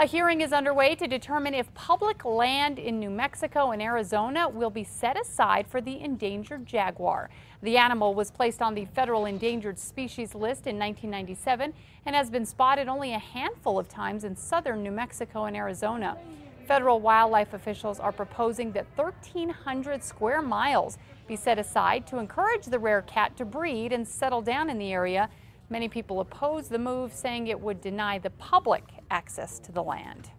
A hearing is underway to determine if public land in New Mexico and Arizona will be set aside for the endangered jaguar. The animal was placed on the federal endangered species list in 1997 and has been spotted only a handful of times in southern New Mexico and Arizona. Federal wildlife officials are proposing that 1,300 square miles be set aside to encourage the rare cat to breed and settle down in the area. Many people oppose the move, saying it would deny the public access to the land.